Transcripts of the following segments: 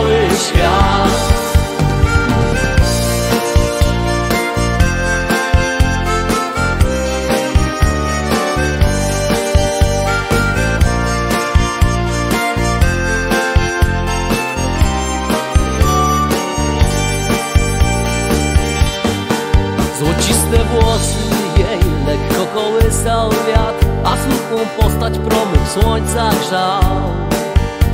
cały świat. Złociste włosy jej lekko kołysał wiatr A smutną postać promył słońca grzał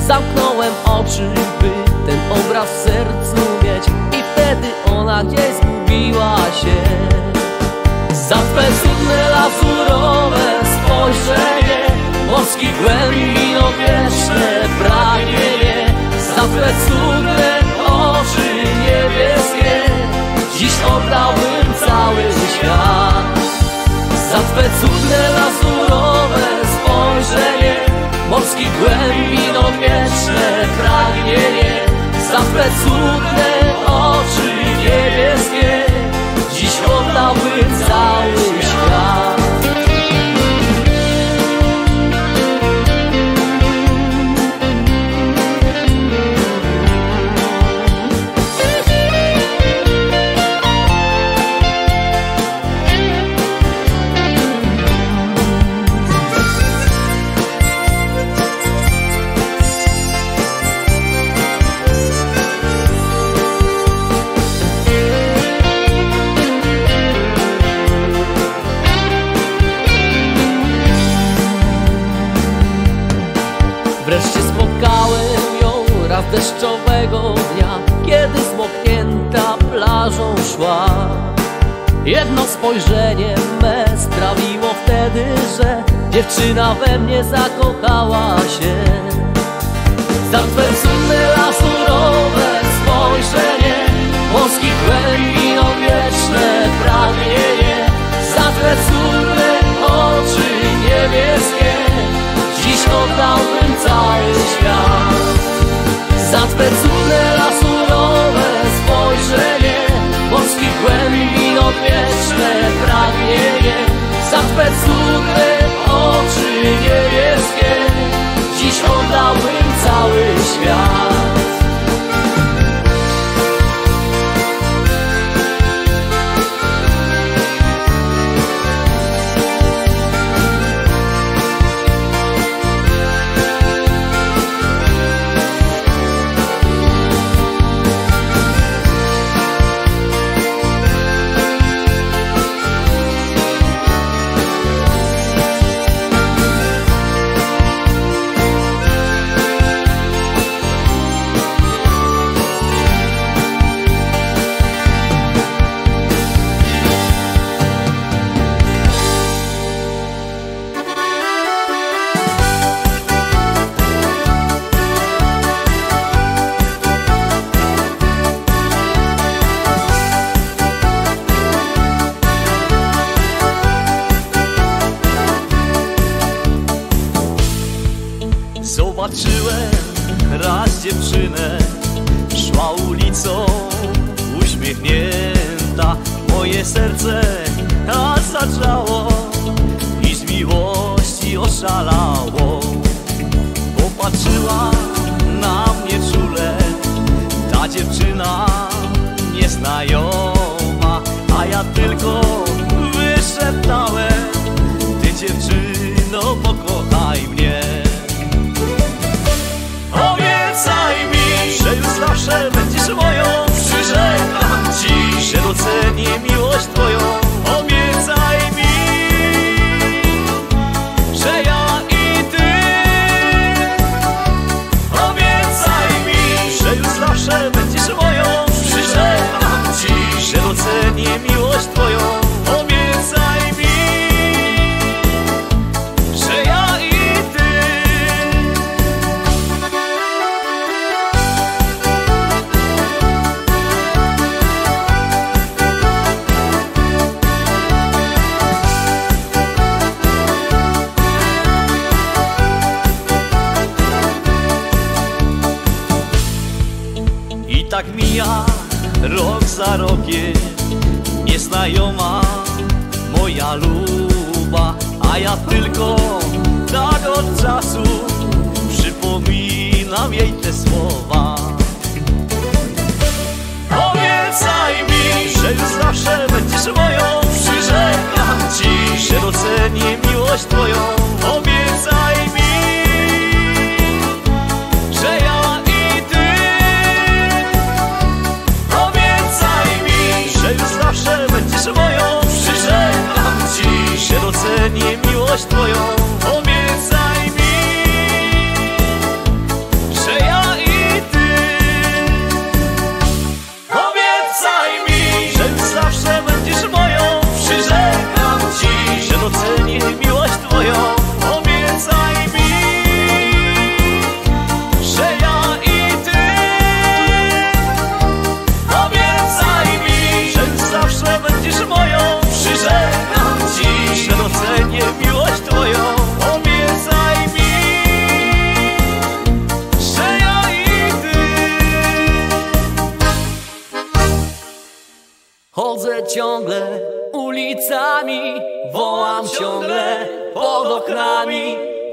Zamknąłem oczy, by ten obraz w sercu mieć. I wtedy ona gdzieś zgubiła się. Za twe cudne lazurowe spojrzenie Morskich głębi winowieczne pragnienie. Za twe cudne oczy niebieskie Dziś oddałbym cały świat. Za twe cudne lazurowe spojrzenie Morskich głębi wieczne pragnienie Za swe cudne oczy niebieskie Dziś oddałbym cały သာပဲမြေစာကု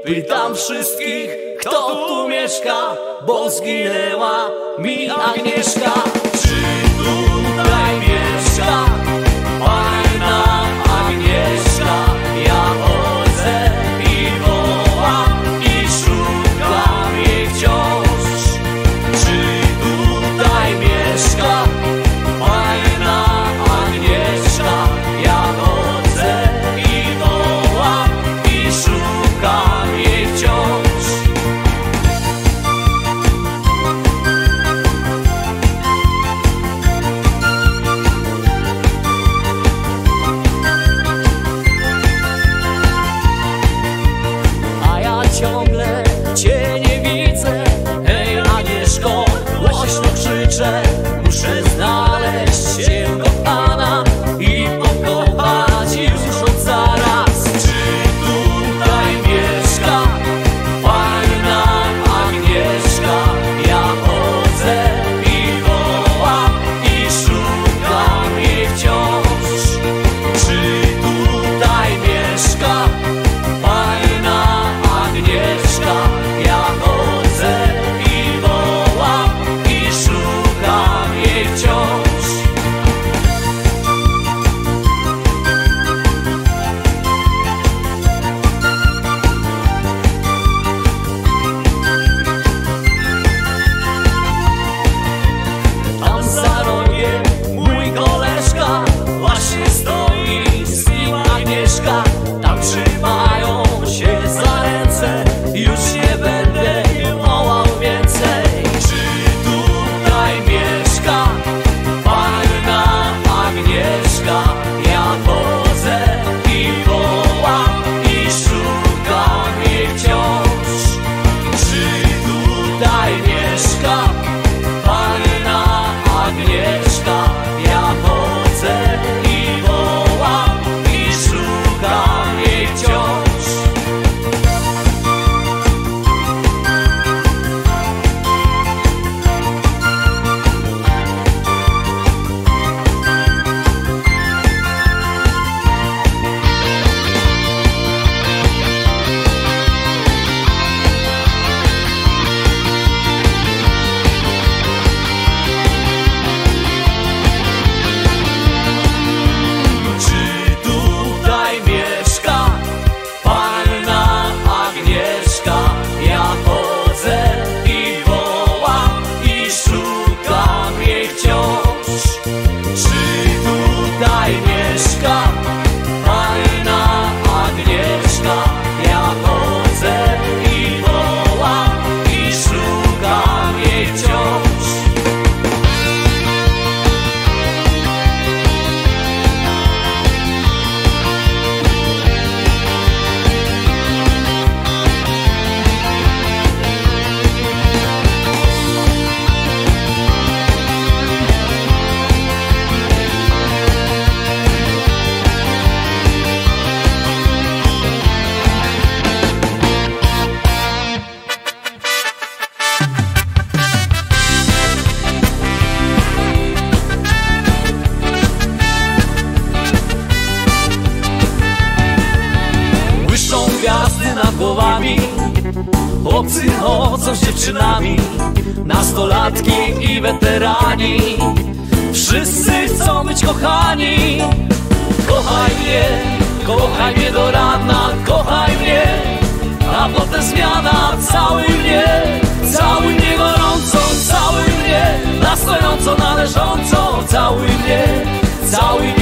Pytam wszystkich, kto tu mieszka, bo zginęła mi Agnieszka.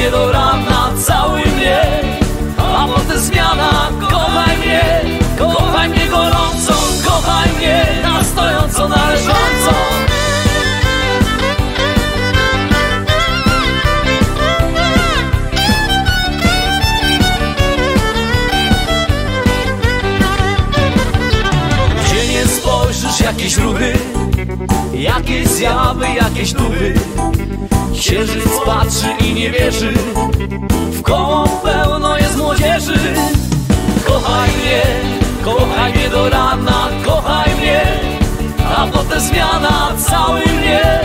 Mnie do rana Cały mnie, a potem zmiana Kochaj mnie, kochaj mnie gorąco Kochaj mnie, na stojąco, należąco Gdzie nie spojrzysz, jakieś ruchy Jakieś zjawy, jakieś duchy Księżyc patrzy i nie wierzy. W koło pełno jest młodzieży. Kochaj mnie, kochaj mnie do rana Kochaj mnie, a potem zmiana Cały mnie,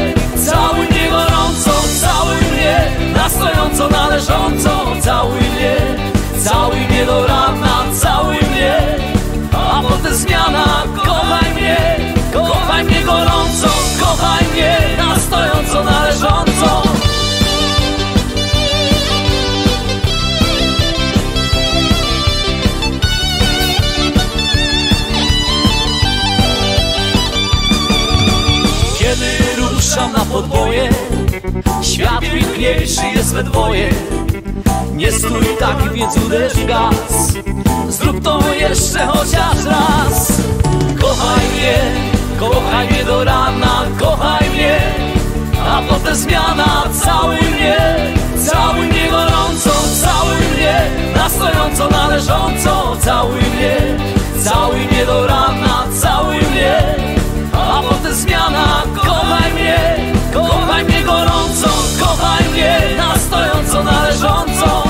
cały mnie gorąco Cały mnie, na stojąco, należąco Cały mnie, cały mnie do rana Cały mnie, a potem zmiana Kochaj mnie, kochaj mnie gorąco Kochaj mnie, na stojąco, należąco Ruszam na podboje Świat piękniejszy jest we dwoje. Nie stój tak, więc uderz gaz. Zrób to jeszcze chociaż raz. Kochaj mnie, kochaj mnie do rana Kochaj mnie, a potem zmiana Cały mnie, cały mnie gorąco Cały mnie, na stojąco, należąco Cały mnie, cały mnie do rana Cały mnie, Kochaj mnie, kochaj mnie gorąco Kochaj mnie, na stojąco, należąco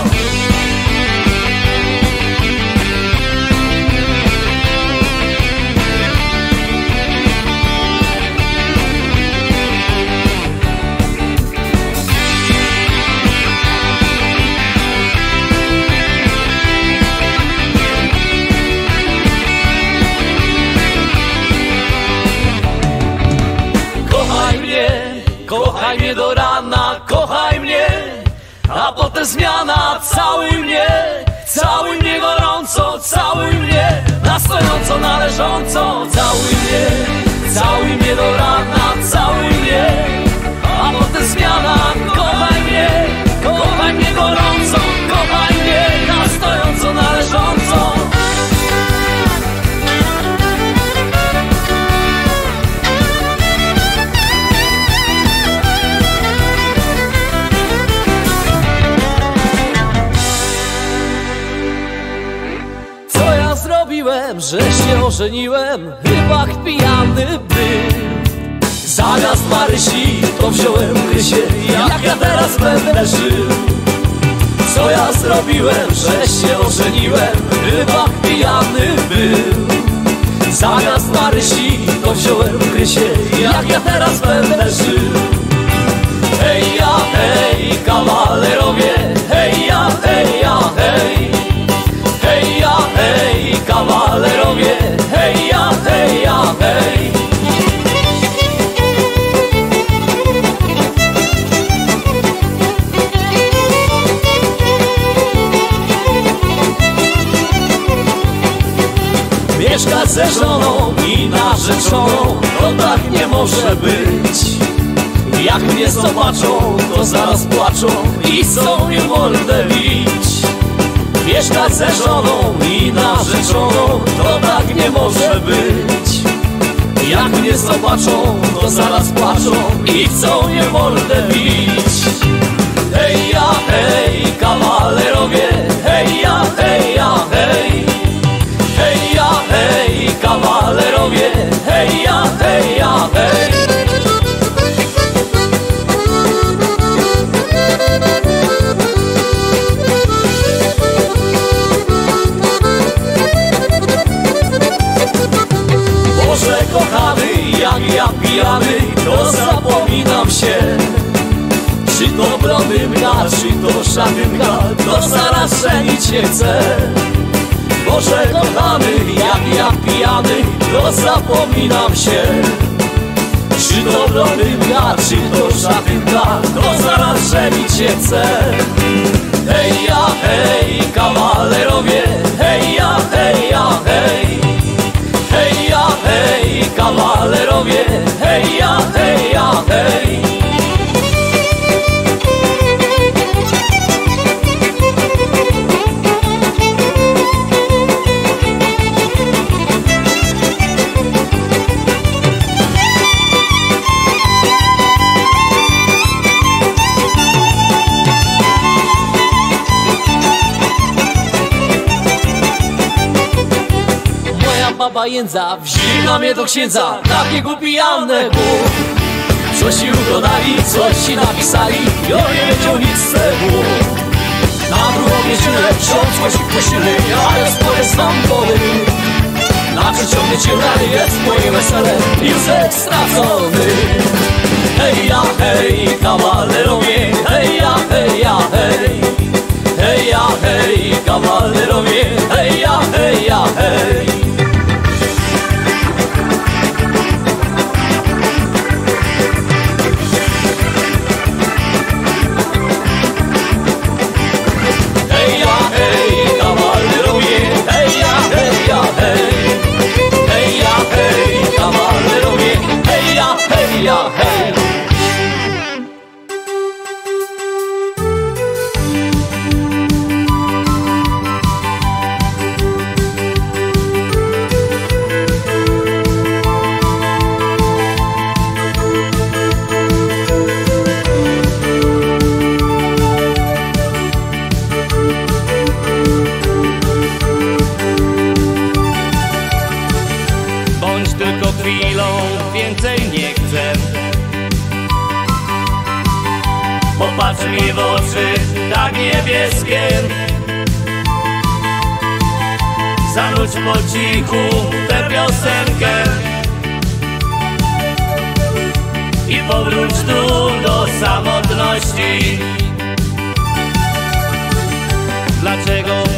zmiana, cały mnie, cały mnie gorąco Cały mnie, na stojąco, należąco Cały mnie, cały mnie do rana, cały mnie. A potem zmiana, że się ożeniłem? Chyba pijany był Zamiast Marysi to wziąłem Krysię Jak ja teraz będę żył? Co ja zrobiłem, że się ożeniłem? Chyba pijany był Zamiast Marysi to wziąłem Krysię Jak ja teraz będę żył? Hej ja, hej, kawalerowie Hej ja, hej ja, hej Hej ja, hej, kawalerowie Hej ja, hej. Ja, hej Mieszkać ze żoną i narzeczoną To tak nie może być. Jak mnie zobaczą, to zaraz płaczą I chcą mnie mordę bić Mieszkać ze żoną i narzeczoną To tak nie może być. Jak mnie zobaczą, to zaraz płaczą I chcą mnie w mordę bić. Hej ja, hej, kawalerowie Hej ja, hej ja, hej. Hej ja, hej, kawalerowie Hej ja, hej pijany To zapominam się. Czy to blondynka, czy to szatynka To zaraz żenić się chcę Boże kochany, jak ja pijany To zapominam się. Czy to brody ja, czy to szatynka To zaraz żenić się chcę Hej ja, hej, kawalerowie Hej ja, Hej ja, hej, kawalerowie Hej ja, hej jędza Wzina mnie do księdza Takie głupi Janek Coś ci ugodali, coś ci napisali Ja nie wiedział nic z tego Na drugą niedzielę ksiądz chodzi w kościele Ja swoje znam wody. Na cię rady jest moje wesele Józef stracony Hej ja, hej, kawalerowie Hej ja, hej ja, hej. Hej ja, hej, kawalerowie Hej ja, hej ja, hej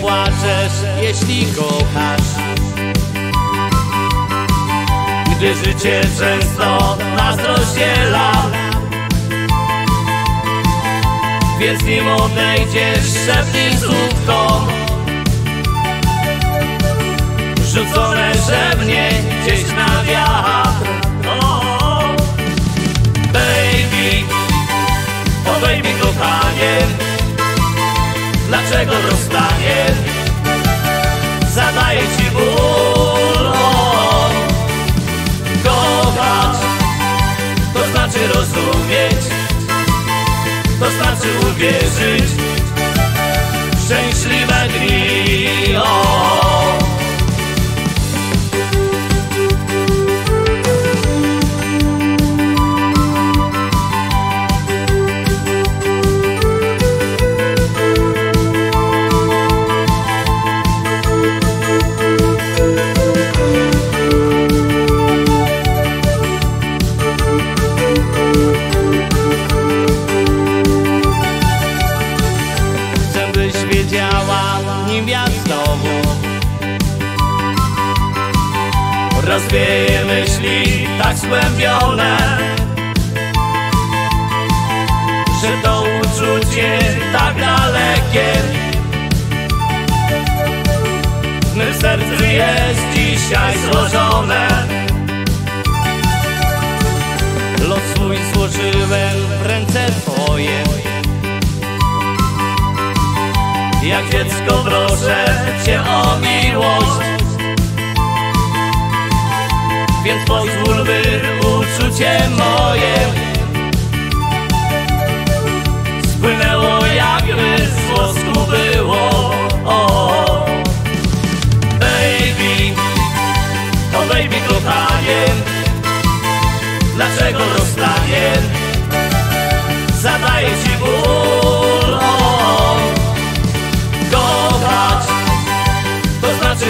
płaczesz, jeśli kochasz. Gdy życie często nas rozdziela Więc nim odejdziesz szepnij słówkom Rzucone żebnie gdzieś na wiatr. Baby, oh baby kochanie. Dlaczego rozstanie? Zadaje ci ból. Kochać to znaczy rozumieć. To znaczy uwierzyć. Szczęśliwe dni. gwiazdowo Rozwieje myśli tak zgłębione Że to uczucie tak dalekie. W mym sercu jest dzisiaj złożone. Los swój złożyłem w ręce Twoje. Jak dziecko proszę Cię o miłość Więc pozwól by uczucie moje Spłynęło jakby z łosku było o. Baby, to baby kochanie Dlaczego rozstanie? Zadaję Ci ból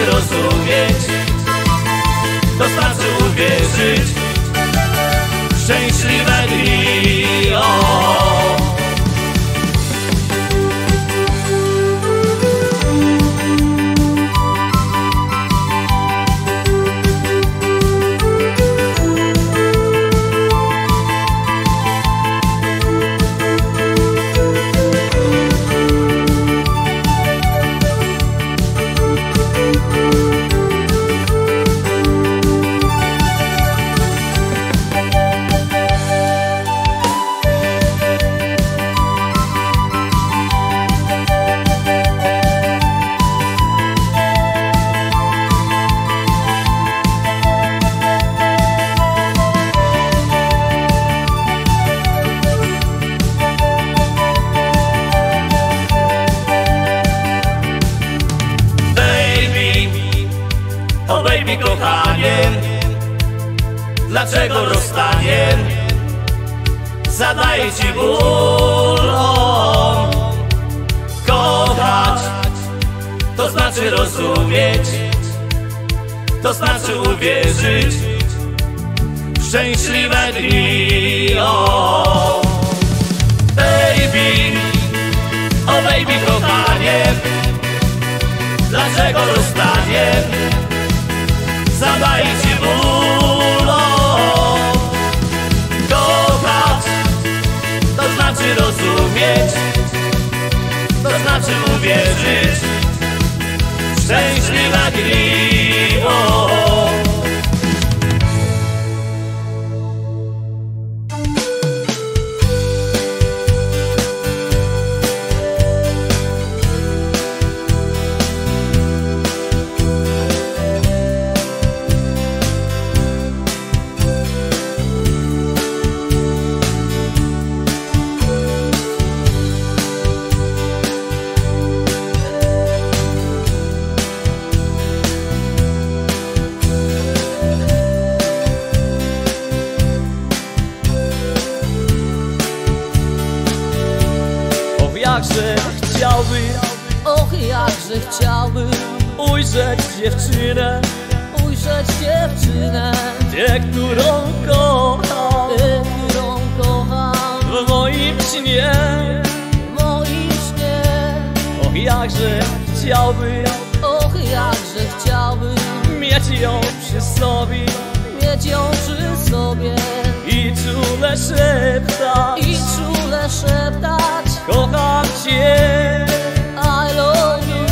rozumieć. Dostarczy uwierzyć. To znaczy uwierzyć. W Szczęśliwe dni o, Baby O baby kochanie. Dlaczego rozstanie Zadaję ci ból Kochać To znaczy rozumieć. To znaczy uwierzyć w Szczęśliwe jakże chciałbym Och, jakże chciałbym ujrzeć dziewczynę. ujrzeć dziewczynę, Tę, którą kocham. Tę, którą kocham. W moim śnie. W moim śnie. Och, jakże chciałbym Och, jakże chciałbym mieć ją przy sobie. mieć ją przy sobie. I czule szeptać. I czule szeptać Kocham Cię. I love you.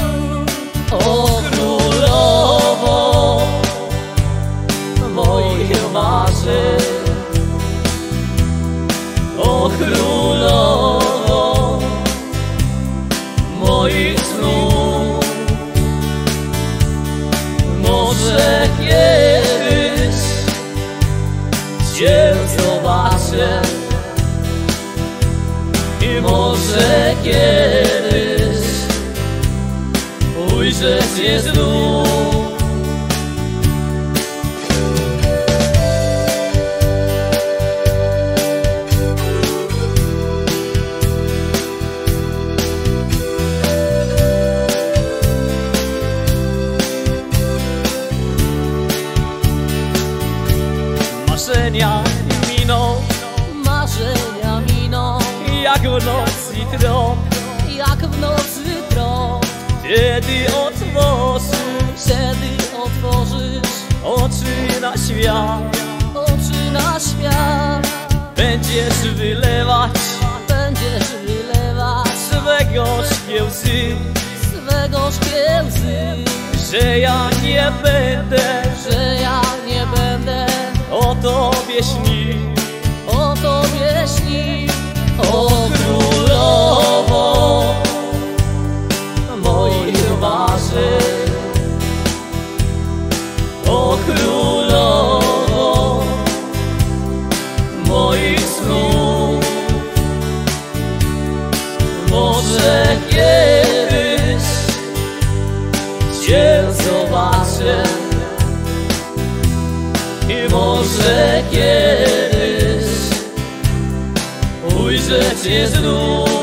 O królowo moich marzeń, O królowo kiedyś. Ujrzę Cię znów świat. Oczy na świat, Będziesz wylewać I może kiedyś ujrzę Cię znów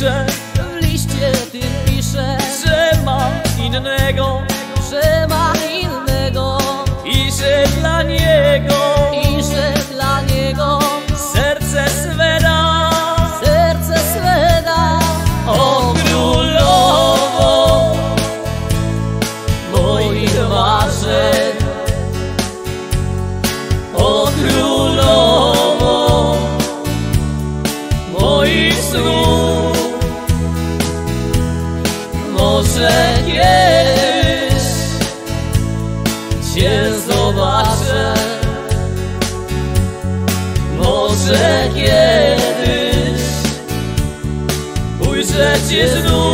Jackson. Ujrzę Cię znów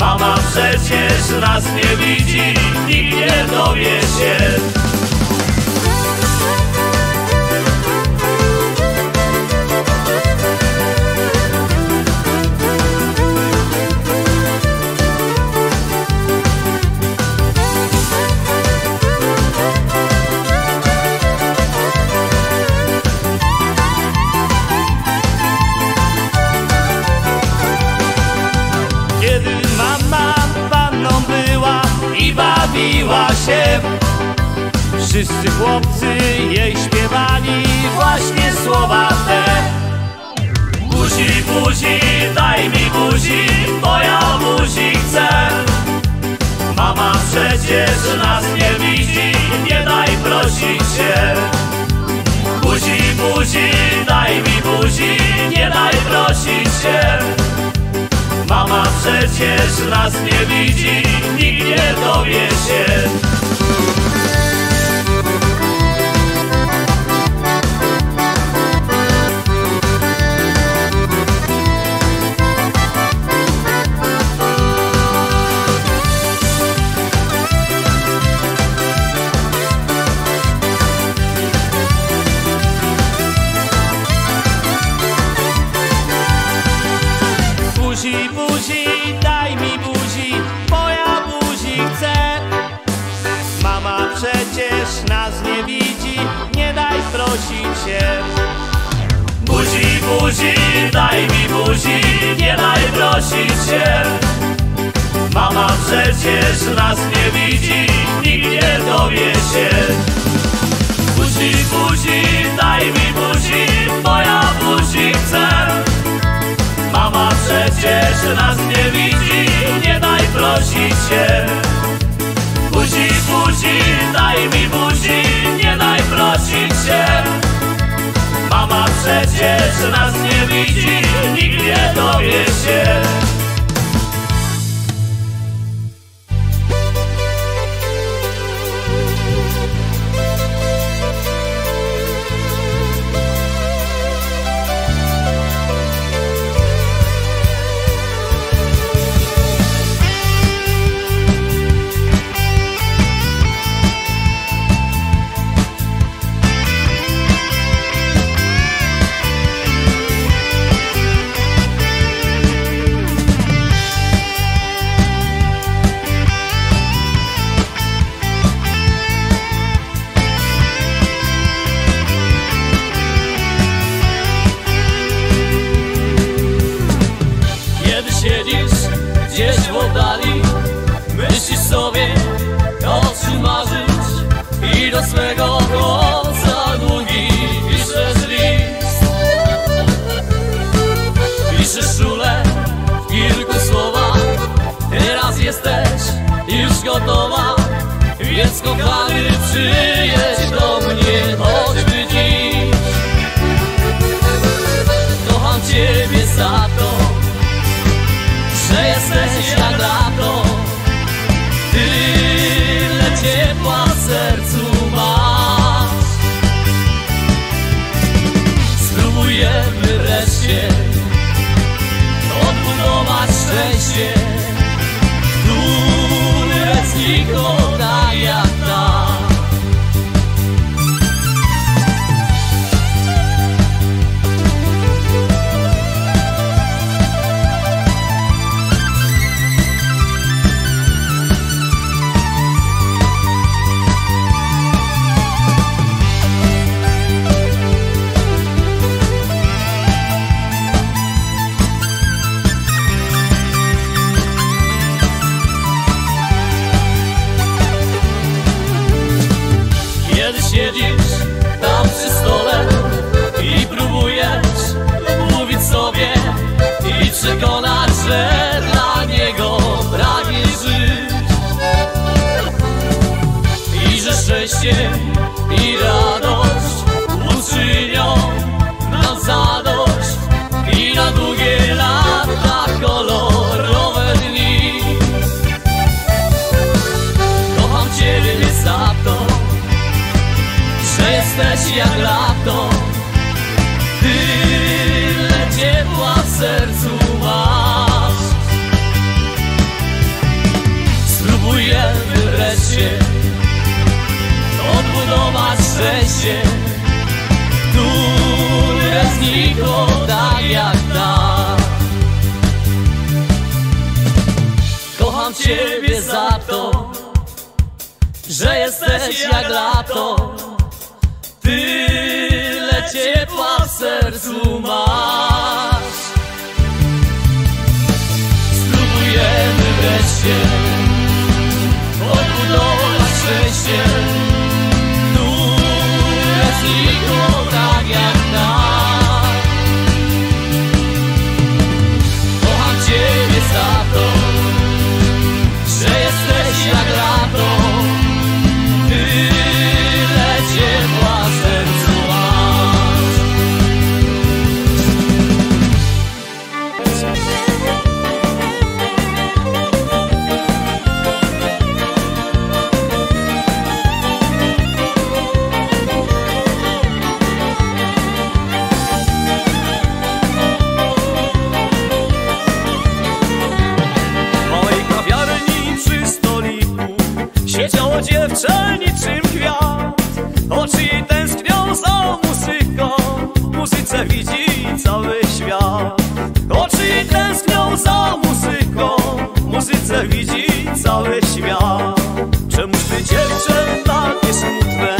Mama przecież nas nie widzi, nikt nie dowie się bawiła się. Wszyscy chłopcy jej śpiewali właśnie słowa te. Buzi, buzi, daj mi buzi, bo ja buzi chcę. Mama przecież nas nie widzi, nie daj prosić się. Buzi, buzi, daj mi buzi, nie daj prosić się Mama przecież nas nie widzi, nikt nie dowie się daj mi buzi, nie daj prosić się. Mama przecież nas nie widzi, nikt nie dowie się. Buzi, buzi, daj mi buzi, bo ja buzi chcę Mama przecież nas nie widzi, nie daj prosić się. Buzi, buzi, daj mi buzi, nie daj prosić się Mama przecież nas nie widzi, nikt nie dowie się Więc kochany przyjedź do kocham Ciebie za to Że jesteś jak lato. Tyle ciepła w sercu masz. Spróbujemy wreszcie Odbudować szczęście. Tu jest nikogo tak jak widzi cały świat. Oczy tęsknią za muzyką Muzyce widzi cały świat. Czemuż ty dziewczę takie smutne?